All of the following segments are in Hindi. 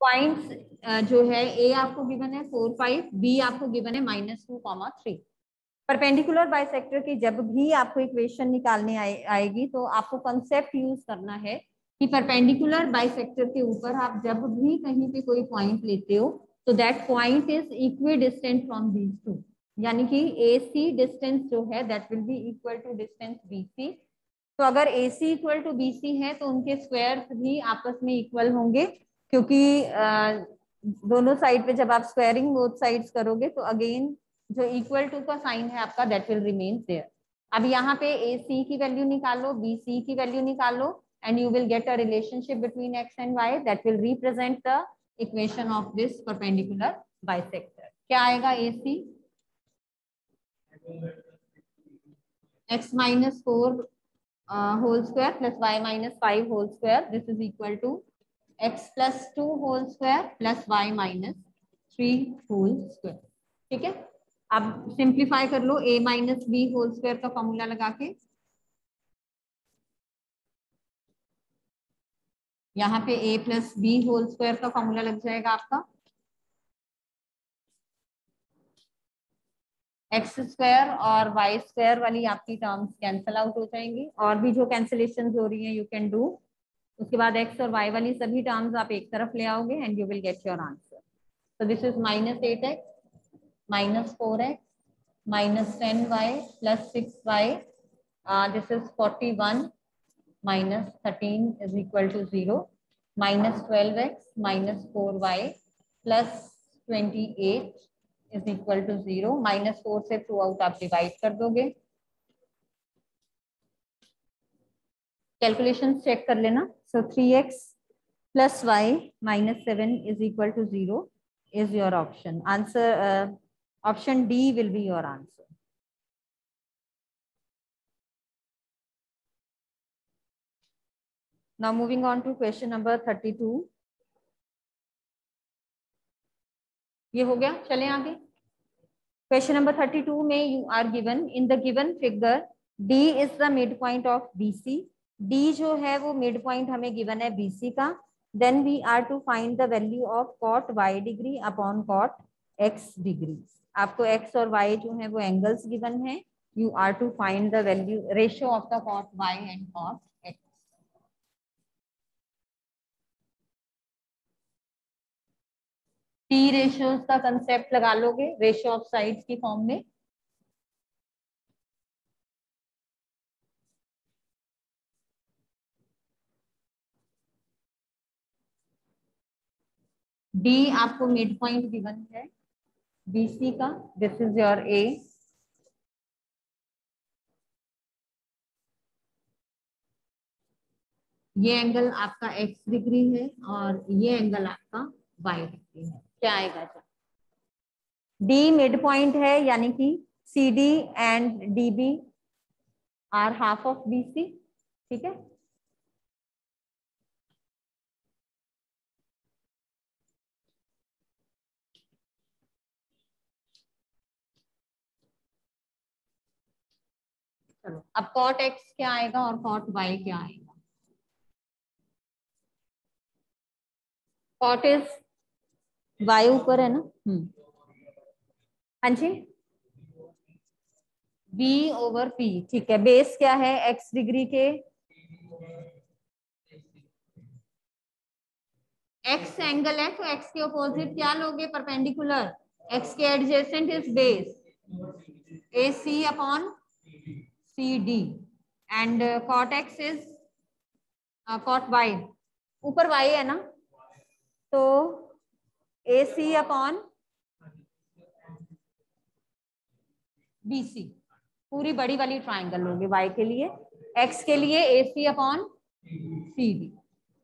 पॉइंट्स जो है ए आपको गिवन है फोर फाइव बी आपको गिवन है minus two comma three perpendicular bisector की जब भी आपको इक्वेशन निकालने आए, आएगी तो आपको कंसेप्ट यूज़ करना है कि परपेंडिकुलर बाइसेक्टर के ऊपर आप जब भी कहीं पे कोई पॉइंट लेते हो तो that point is equidistant from these two यानी कि ए सी डिस्टेंस जो है that will be equal to distance B C तो अगर A C equal to B C है तो उनके स्क्वायर भी आपस में इक्वल होंगे, क्योंकि दोनों साइड पे जब आप स्क्वायरिंग बोथ साइड्स करोगे तो अगेन जो इक्वल टू का साइन है आपका दैट विल रिमेन देयर अब यहाँ पे ए सी की वैल्यू निकालो बी सी की वैल्यू निकालो, and you will get a relationship between x and y that will represent the equation of this perpendicular bisector. क्या आएगा A C x minus four uh, whole square plus y minus five whole square. This is equal to x plus two whole square plus y minus three whole square. ठीक है अब सिंप्लीफाई कर लो a minus b whole square का फॉर्मूला लगा के यहाँ पे a plus b whole square का फॉर्मूला लग जाएगा आपका एक्स स्क्वायर और वाई स्क्वायर वाली आपकी टर्म्स कैंसल आउट हो जाएँगी। और भी जो कैंसिलेशन हो रही है यू कैन डू उसके बाद एक्स और वाई वाली सभी टर्म्स आप एक तरफ़ ले आओगे and you will get your answer so this is minus 8x minus 4x minus 10y plus 6y uh, this is 41 minus 13 is equal to 0 minus 12x minus 4y plus 28 is equal to 0 minus 4 से थ्रू आउट आप डिवाइड कर दोगे। कैलकुलेशन चेक कर लेना। So three x plus y minus seven is equal to zero is your option answer option D will be your answer Now, moving on to question number 32. ये हो गया, चलें आगे। क्वेश्चन नंबर 32 में you are given in the given figure D is the mid point of BC D जो है वो मिड पॉइंट हमें गिवन है बीसी का। Then we are to find the value of cot y degree upon cot x degree आपको एक्स और वाई जो है वो एंगल्स गिवन है। You are to find the value ratio of the cot y and cot t ratios का कंसेप्ट लगा लोगे रेशियो ऑफ़ साइड्स की फॉर्म में। डी आपको मिड पॉइंट गिवन है बीसी का दिस इज़ योर ए ये एंगल आपका एक्स डिग्री है और ये एंगल आपका वाई डिग्री है। क्या आएगा डी मिड पॉइंट है, यानी कि C D and D B are half of B C ठीक है? चलो, अब कॉट एक्स क्या आएगा और कॉट वाई क्या आएगा? कॉट इज़ वाई ऊपर है ना? हम्म। हाँ जी। बी ओवर पी ठीक है। बेस क्या है? एक्स डिग्री के? एक्स एंगल है तो एक्स के अपोजिट क्या लोगे? परपेंडिकुलर एक्स के adjacent is base A C upon C D and cot x is cot y ऊपर वाई है ना? तो A C upon B C पूरी बड़ी वाली ट्राइंगल होगी वाई के लिए. एक्स के लिए A C upon C D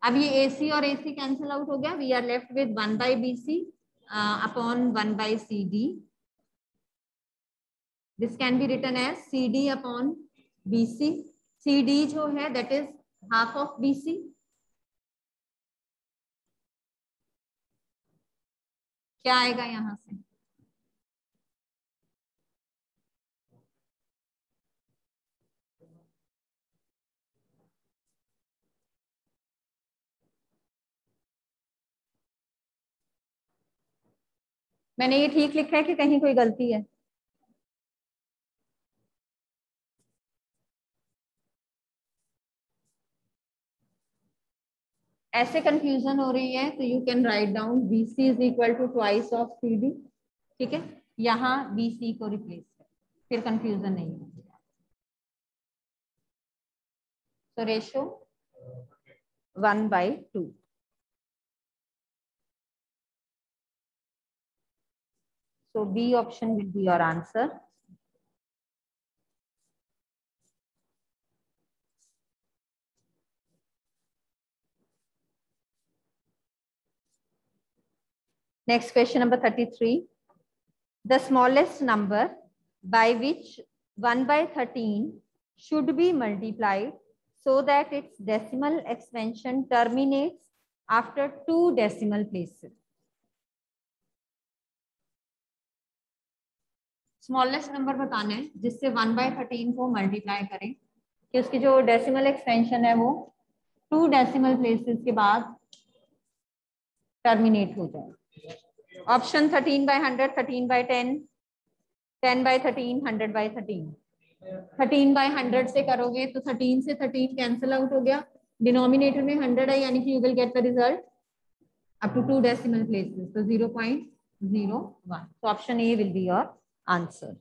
अब ये ए सी और ए सी कैंसिल आउट हो गया. We are left with one by B C upon one by C D this can be written as C D upon B C C D जो है that is half of B C क्या आएगा यहाँ से? मैंने ये ठीक लिखा है कि कहीं कोई गलती है? ऐसे कंफ्यूजन हो रही है तो you can write down B C is equal to twice of C D ठीक है? यहाँ बी सी को रिप्लेस कर, फिर कंफ्यूजन नहीं होगी so, ratio 1 by 2 so, b option will be your answer Next question number 33. The smallest number by which 1 by 13 should be multiplied so that its decimal expansion terminates after two decimal places. Smallest number बताना है जिससे वन बाय थर्टीन को मल्टीप्लाई करें कि उसकी जो डेसिमल एक्सपेंशन है वो टू डेसिमल प्लेसेस के बाद टर्मिनेट हो जाए option thirteen by hundred thirteen by ten ten by thirteen hundred by thirteen thirteen by hundred से करोगे तो थर्टीन से थर्टीन कैंसिल आउट हो गया। डिनोमिनेटर में हंड्रेड है, यानी कि you will get the result up to two decimal places तो ज़ीरो पॉइंट ज़ीरो वन तो option A will be your answer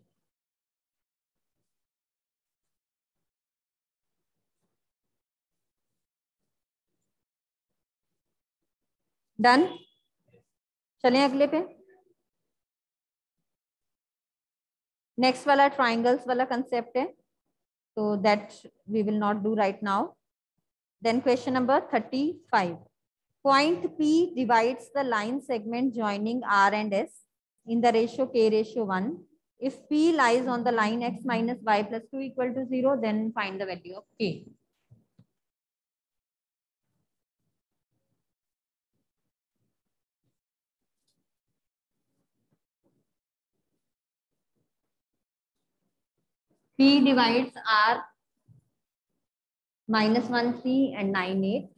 done चले अगले पे। नेक्स्ट वाला ट्राइंगल्स वाला कंसेप्ट है तो that we will not do right now then question number thirty five point P divides the line segment joining R and S in the ratio k ratio one if P lies on the line x minus y plus two equal to zero value of k P divides R minus 1, 3 and 9, 8.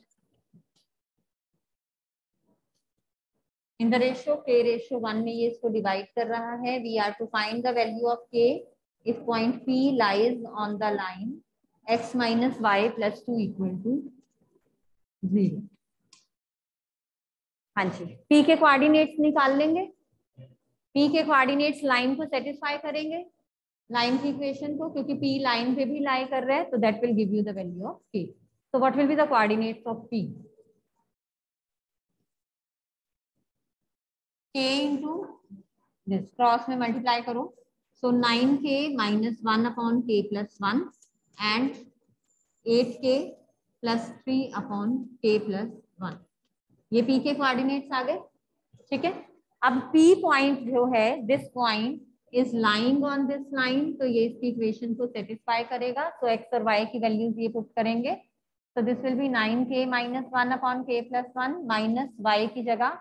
In the ratio K ratio 1 में ये इसको divide कर रहा है. We are to find the value of K if point P lies on the line x minus y plus 2 equal to 0. हाँ जी P के कोऑर्डिनेट्स निकाल लेंगे P के कोऑर्डिनेट्स लाइन को सेटिस्फाई करेंगे लाइन की इक्वेशन को, क्योंकि पी लाइन पे भी लाई कर रहा है तो that will give you the value of k so what will be the coordinates of P k into this cross में मल्टीप्लाई करो. So nine k minus one upon k plus one and eight k plus three upon k plus one ये पी के कोऑर्डिनेट्स आ गए, ठीक है? अब पी पॉइंट जो है this point is lying on this line तो ये इसकी इक्वेशन को सेटिस्फाई करेगा तो एक्स और वाई की वैल्यूज़ ये पुट करेंगे। तो this will be nine k minus one upon k plus one minus y की जगह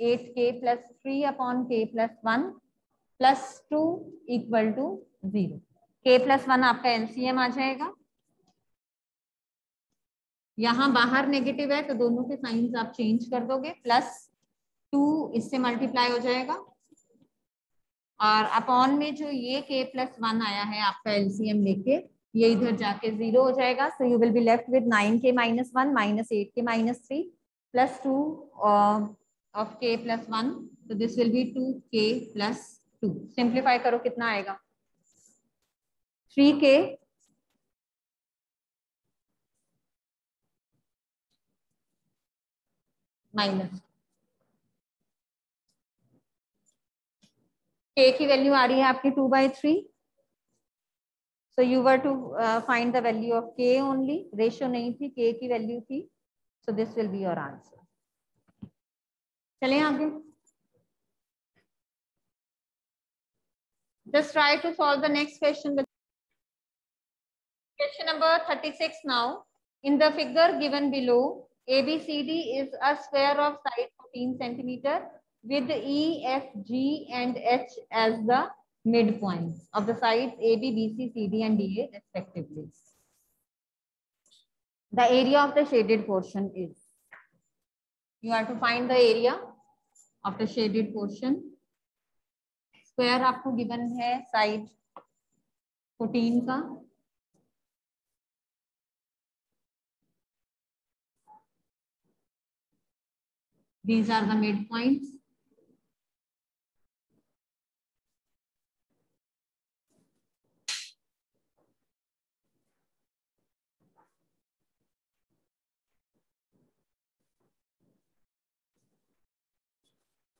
eight k plus three upon k plus one plus two equal to zero k plus one आपका एलसीएम आ जाएगा। यहाँ बाहर नेगेटिव है तो दोनों के साइंस आप चेंज कर दोगे प्लस टू इससे मल्टीप्लाई हो जाएगा। और अपॉन में जो ये के प्लस वन आया है आपका एलसीएम लेके, ये इधर जाके ज़ीरो हो जाएगा। So you will be left with nine K minus one minus eight K minus three plus two of K plus one तो this will be two K plus two simplify करो कितना आएगा। थ्री के माइनस के की वैल्यू आ रही है आपकी two by three so you were to find the value of K only ratio नहीं थी के की वैल्यू थी. So this will be your answer चले आगे. Just try to solve the next question question number thirty six now in the figure given below A B C D is a square of side fourteen centimeter with E, F, G and H as the midpoints of the sides AB, BC, CD and DA respectively. The area of the shaded portion is, you have to find the area of the shaded portion. Square आपको गिवन है साइड 14 का these are the midpoints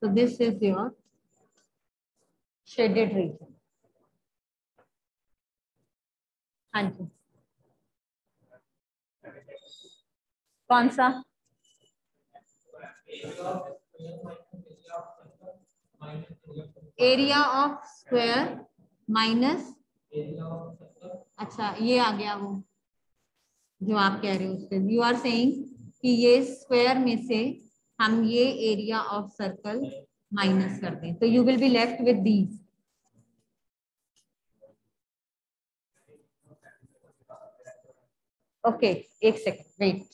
So, this is your shaded region. हाँ जी कौन सा? एरिया ऑफ़ स्क्वायर माइनस अच्छा ये आ गया वो, जो आप कह रहे हो उससे। यू आर सेइंग कि ये स्क्वायर में से हम ये एरिया ऑफ़ सर्कल माइनस कर दें। तो you will be left with these okay एक सेकेंड वेट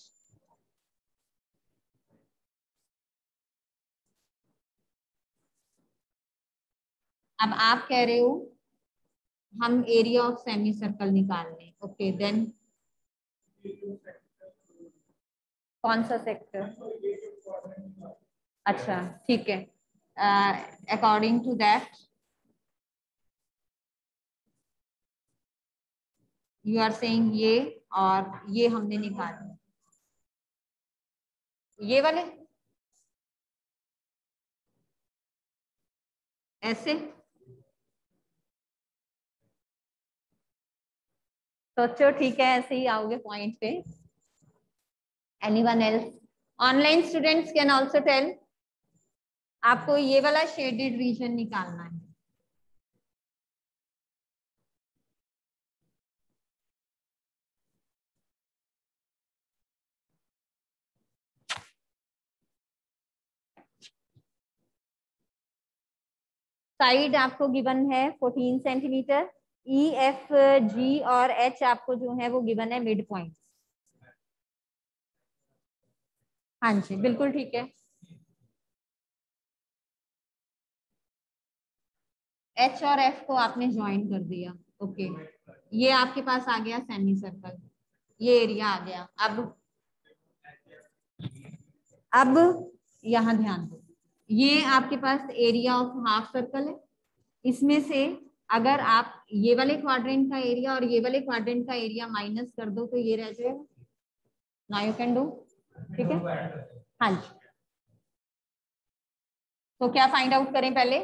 अब आप कह रहे हो, हम एरिया ऑफ़ सेमी सर्कल निकाल लें। ओके देन कौन सा सेक्टर अच्छा ठीक है। According to that you are saying ये और ये हमने निकाले ये वाले? ऐसे? सोचो, ठीक है, ऐसे ही आओगे पॉइंट पे। Anyone else online students can also tell आपको ये वाला शेडेड रीजन निकालना है। साइड आपको गिवन है 14 सेंटीमीटर ई एफ़ जी और एच आपको जो है वो गिवन है मिड पॉइंट हाँ जी, बिल्कुल ठीक है। एच और एफ़ को आपने ज्वाइन कर दिया। ओके ये आपके पास आ गया सेमी सर्कल ये एरिया आ गया। अब अब यहाँ ध्यान दो। ये आपके पास एरिया ऑफ़ हाफ़ सर्कल है। इसमें से अगर आप ये वाले क्वाड्रेंट का एरिया और ये वाले क्वाड्रेंट का एरिया माइनस कर दो तो ये रह जाएगा। ना यू कैन डू ठीक है? हाँ जी। तो क्या फाइंड आउट करें पहले?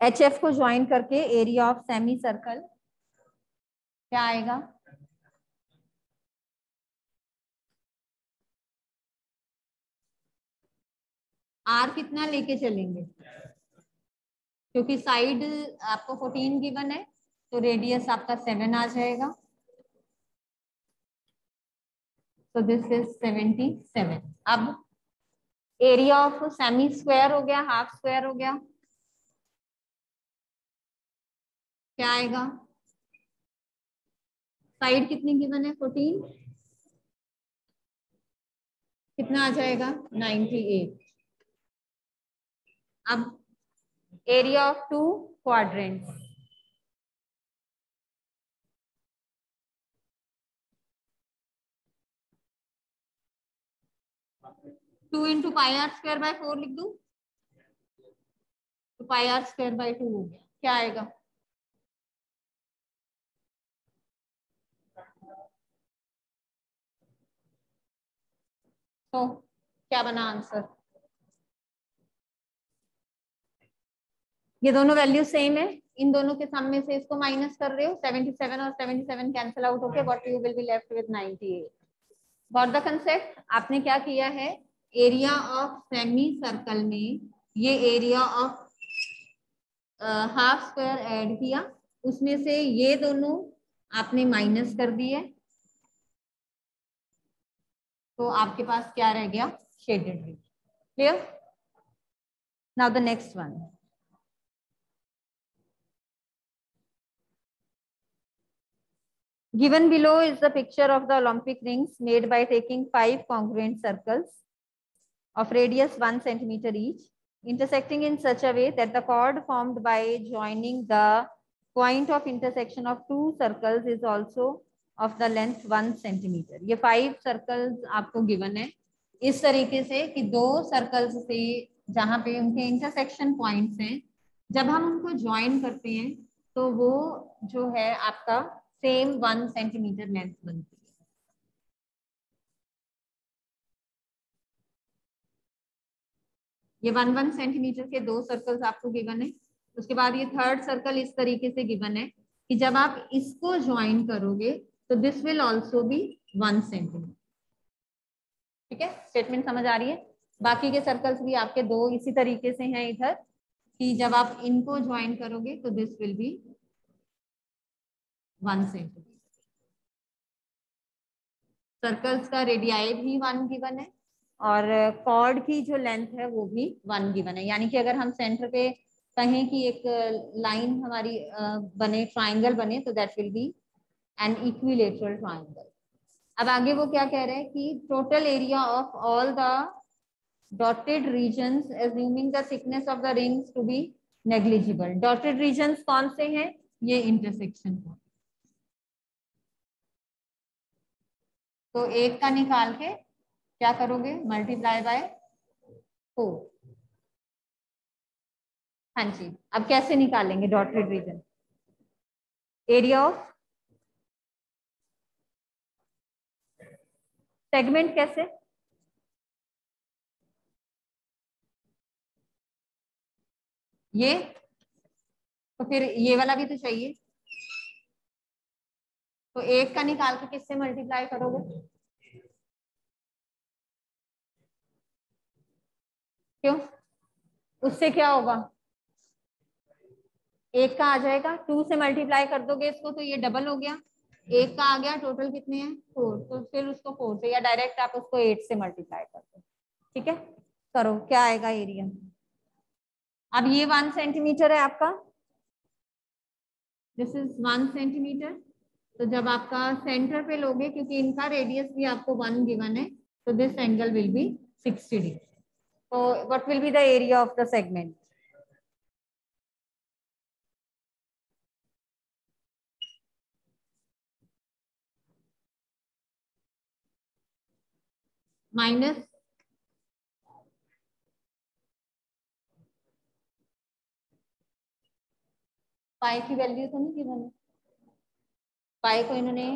एच एफ़ को ज्वाइन करके एरिया ऑफ़ सेमी सर्कल क्या आएगा? आर कितना लेके चलेंगे? क्योंकि साइड आपको 14 गिवन है तो रेडियस आपका सेवन आ जाएगा। So this is 77 अब एरिया ऑफ़ सेमी स्क्वायर हो गया हाफ़ स्क्वायर हो गया। क्या आएगा? साइड कितनी गिवन है? 14 कितना आ जाएगा? 98 अब area of two quadrants two into pi R square by four लिख दू। तो pi R square by two हो गया। क्या आएगा? तो क्या बना आंसर? ये दोनों वैल्यू सेम है। इन दोनों के सामने से इसको माइनस कर रहे हो। 77 और 77 कैंसिल आउट होके what you will be left with 98 got the concept आपने क्या किया है? एरिया ऑफ़ सेमी सर्कल में, ये area of half square add किया। उसमें से ये दोनों आपने माइनस कर दिए तो आपके पास क्या रह गया? Shaded region clear now the next one Given below is the picture of the Olympic rings made by taking five congruent circles. Of radius one centimeter each. intersecting in such a way that the chord formed by joining the point of intersection of two circles is also of the length one centimeter. ये five circles आपको given है इस तरीके से कि दो circles से जहाँ पे उनके intersection points हैं जब हम उनको join करते हैं तो वो जो है आपका सेम वन सेंटीमीटर लेंथ बनती है ये वन वन सेंटीमीटर के दो सर्कल्स आपको गिवन है। उसके बाद ये थर्ड सर्कल इस तरीके से गिवन है कि जब आप इसको ज्वाइन करोगे तो this will also be one centimeter ठीक है? स्टेटमेंट समझ आ रही है? बाकी के सर्कल्स भी आपके दो इसी तरीके से हैं इधर कि जब आप इनको ज्वाइन करोगे तो this will be one centimeter circles का रेडियाई भी वन गिवन है। और कॉर्ड की जो लेंथ है वो भी वन गिवन है। यानी कि अगर हम सेंटर पे कहें कि एक लाइन हमारी बने, ट्राइंगल बने तो that will be an equilateral triangle अब आगे वो क्या कह रहे हैं कि total area of all the dotted regions assuming the thickness of the rings to be negligible dotted regions कौन से हैं? ये इंटरसेक्शन तो एक का निकाल के क्या करोगे? मल्टीप्लाई बाय फोर हाँ जी, अब कैसे निकालेंगे dotted region area of segment कैसे? ये तो फिर ये वाला भी तो चाहिए। तो एक का निकाल के किससे मल्टीप्लाई करोगे? क्यों? उससे क्या होगा? एक का आ जाएगा टू से मल्टीप्लाई कर दोगे इसको तो ये डबल हो गया। एक का आ गया टोटल कितने हैं? फोर तो फिर उसको फोर से, या डायरेक्ट आप उसको एट से मल्टीप्लाई कर दो। ठीक है? करो, क्या आएगा एरिया अब ये वन सेंटीमीटर है आपका। दिस इज़ वन सेंटीमीटर तो जब आपका सेंटर पे लोगे, क्योंकि इनका रेडियस भी आपको वन गिवन है तो this angle will be sixty degree तो what will be the area of the segment minus pi की वैल्यू तो नहीं गिवन पाई को इन्होंने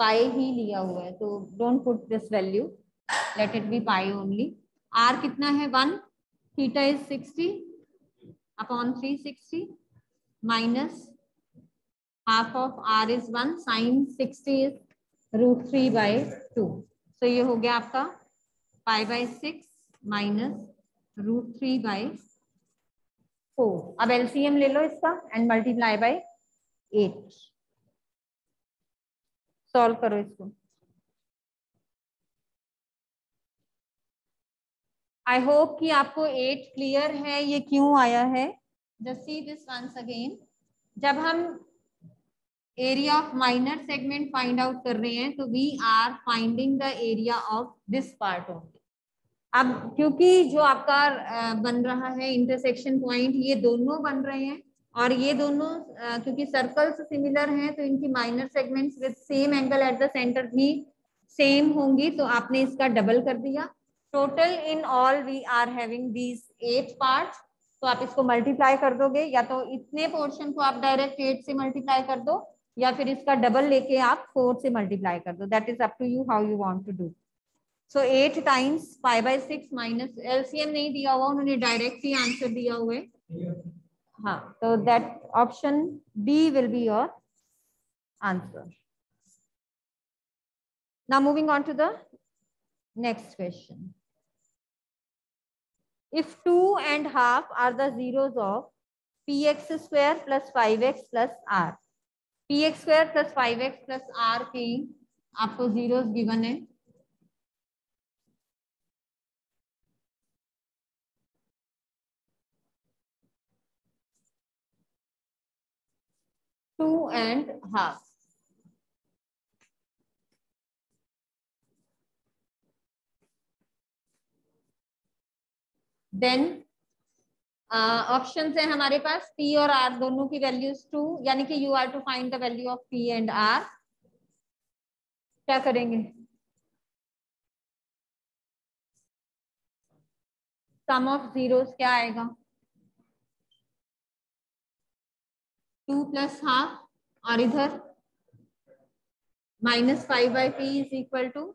पाई ही लिया हुआ है तो don't put this value let it be pi only R कितना है? One theta is sixty upon three sixty minus half of R is one sine sixty is root three by two तो ये हो गया आपका five by six minus root three by four अब एलसीएम ले लो इसका and multiply by eight solve करो इसको. आई होप कि आपको एट क्लियर है, ये क्यों आया है? Just see this once again जब हम area of minor segment find out कर रहे हैं तो we are finding the area of this part only अब क्योंकि जो आपका बन रहा है इंटरसेक्शन पॉइंट ये दोनों बन रहे हैं, और ये दोनों क्योंकि सर्कल्स सिमिलर हैं तो इनकी minor segments with same angle at the center भी सेम होंगी तो आपने इसका डबल कर दिया। Total in all we are having these eight part तो आप इसको मल्टीप्लाई कर दोगे, या तो इतने पोर्शन को आप डायरेक्ट एट से मल्टीप्लाई कर दो, या फिर इसका डबल लेके आप फोर से मल्टीप्लाई कर दो। That is up to you how you want to do so eight times five by six minus LCM नहीं दिया हुआ, उन्होंने डायरेक्ट ही आंसर दिया हुआ है। हाँ तो that option B will be your answer now moving on to the next question. If 2 and half are the zeros of px square plus 5x plus r px square plus 5x plus r की आपको zeros given है two and half. Then option है हमारे पास पी और आर दोनों की वैल्यूज़ टू यानी कि you are to find the value of P and R क्या करेंगे? सम ऑफ़ जीरोस क्या आएगा? टू प्लस हाफ़ और इधर minus five by P is equal to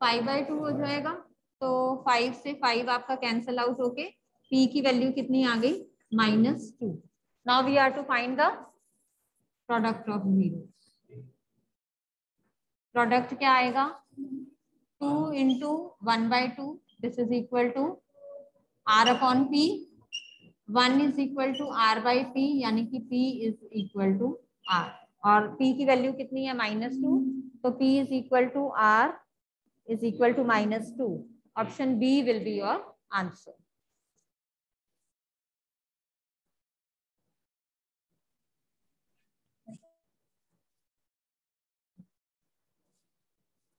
five by two हो जाएगा। तो फाइव से फाइव आपका कैंसल आउट होके पी की वैल्यू कितनी आ गई? Minus two now we are to find the product of zero product क्या आएगा? Two into one by two this is equal to R upon P one is equal to R by P यानी कि P is equal to R और पी की वैल्यू कितनी है? माइनस टू तो P is equal to R is equal to minus two option B will be your answer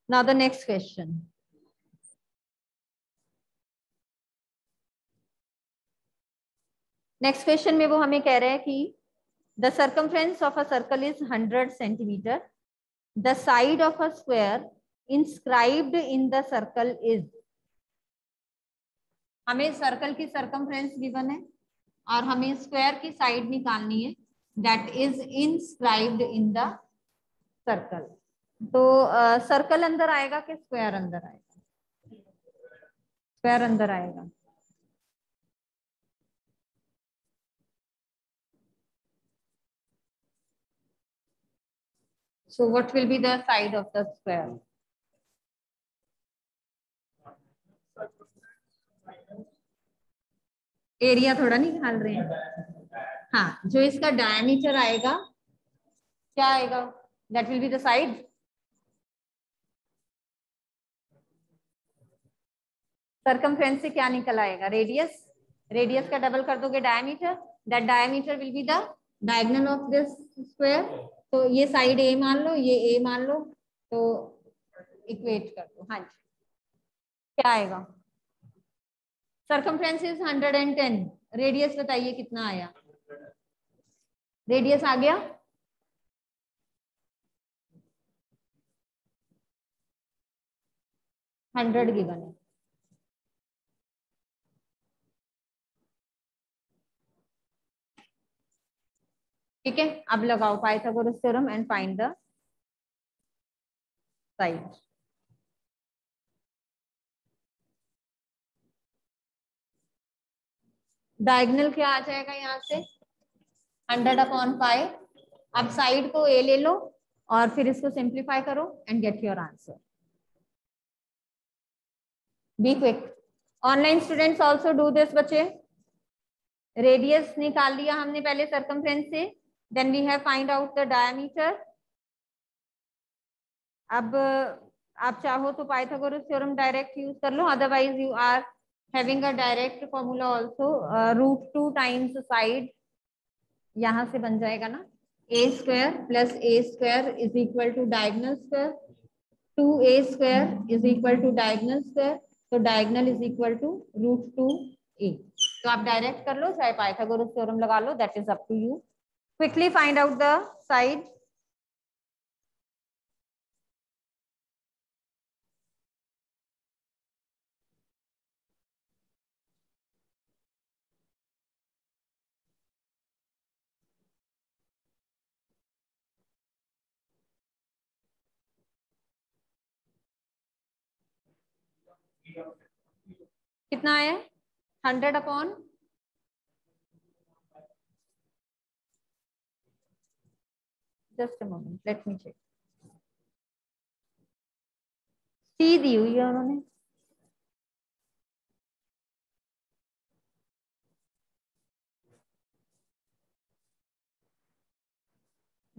now the next question next question में वो हमें कह रहे हैं कि The circumference of a circle is 100 centimeter. The side of a square inscribed in the circle is हमें सर्कल की सर्कमफ्रेंस गिवन है और हमें स्क्वायर की साइड निकालनी है that is inscribed in the circle तो सर्कल uh, अंदर आएगा कि स्क्वायर अंदर आएगा? स्क्वायर अंदर आएगा। So what will be the side of the square? Area थोड़ा निकाल रहे हैं। हाँ जो इसका डायमीटर आएगा, क्या आएगा? That will be the side circumference से क्या निकल आएगा? रेडियस रेडियस का डबल कर दोगे diameter that diameter will be the diagonal of this square तो ये साइड ए मान लो, ये ए मान लो तो इक्वेट कर दो। हाँ जी। क्या आएगा? Circumference is hundred and ten radius बताइए कितना आया? रेडियस आ गया? हंड्रेड गिवन है। ठीक है, अब लगाओ Pythagoras theorem and find the side diagonal क्या आ जाएगा यहाँ से? हंड्रेड अपॉन फाइव अब साइड को ए ले लो और फिर इसको सिंप्लीफाई करो and get your answer be quick online students also do this बच्चे. रेडियस निकाल लिया हमने पहले सरकमफ्रेंस से. Then we have find out the diameter. अब आप चाहो तो पाइथागोरस थ्योरम डायरेक्ट यूज़ कर लो otherwise you are having a direct formula also root two times side यहाँ से बन जाएगा ना? A square plus A square is equal to diagonal square two A square is equal to diagonal square तो diagonal is equal to root two A तो आप डायरेक्ट कर लो, चाहे पाइथागोरस थ्योरम लगा लो that is up to you quickly find out the side. कितना है hundred upon just a moment, let me check. C दी हुई है उन्होंने।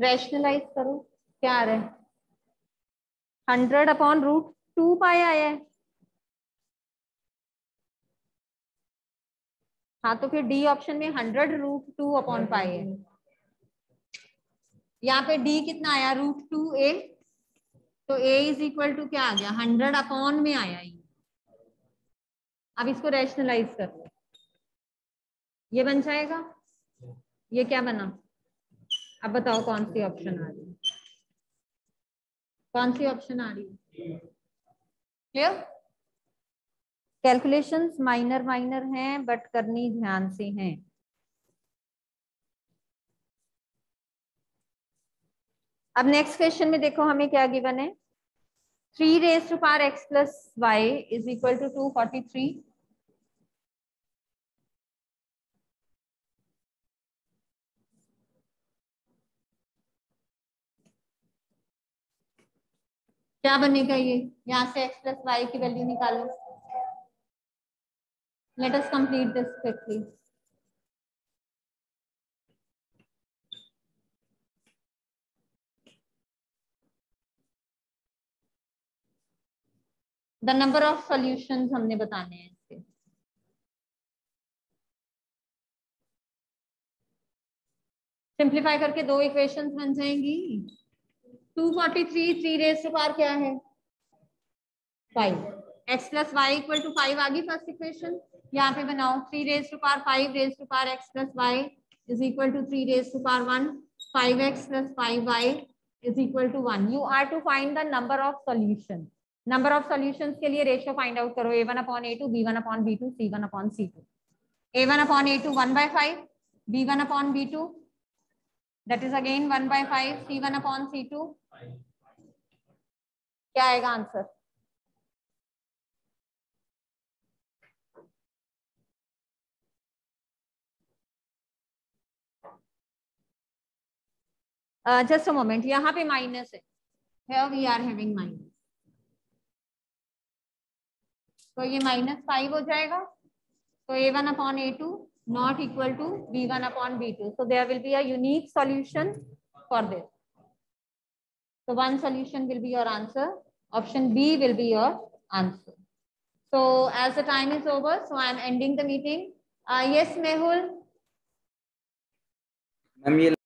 रैशनलाइज करो, क्या आ रहा है? हंड्रेड अपॉन रूट टू पाए आया है। हाँ तो फिर डी ऑप्शन में hundred root two upon pi है। यहाँ पे डी कितना आया? रूट टू ए तो ए इज़ इक्वल टू क्या आ गया? हंड्रेड अपॉन में आया ये। अब इसको रैशनलाइज कर लो। ये बन जाएगा? ये क्या बना? अब बताओ कौन सी ऑप्शन आ रही है? कौन सी ऑप्शन आ रही है? क्लियर कैलकुलेशंस माइनर माइनर हैं बट करनी ध्यान से हैं। अब नेक्स्ट क्वेश्चन में देखो हमें क्या गिवन है। Three raise to power X plus Y is equal to two forty three क्या बनेगा ये? यहाँ से एक्स प्लस वाई की वैल्यू निकालो। Us complete this quickly the number of solutions हमने बताने हैं इसके। सिंप्लीफाई करके दो इक्वेशंस बन जाएँगी। Two forty three three raise power क्या है? Five X plus Y equal to five आ गई फ़र्स्ट इक्वेशन यहाँ पे बनाओ three raise to power five raise to power X plus Y is equal to three raise to power one five X plus five Y is equal to one you are to find the number of solution number of solution के लिए रेशियो फाइंड आउट करो A one upon A two B one upon B two C one upon C two A one upon A two one by five B one upon B two that is again 1 by 5 c1 upon c2 क्या आएगा आंसर जस्ट अ मोमेंट यहाँ पे माइनस है. Here we are having minus. तो ये माइनस फाइव हो जाएगा. तो A one upon A two not equal to B one upon B two so there will be a solution for this तो one solution will be your answer option B will be your answer so as the time is over so I am ending the meeting yes Mehul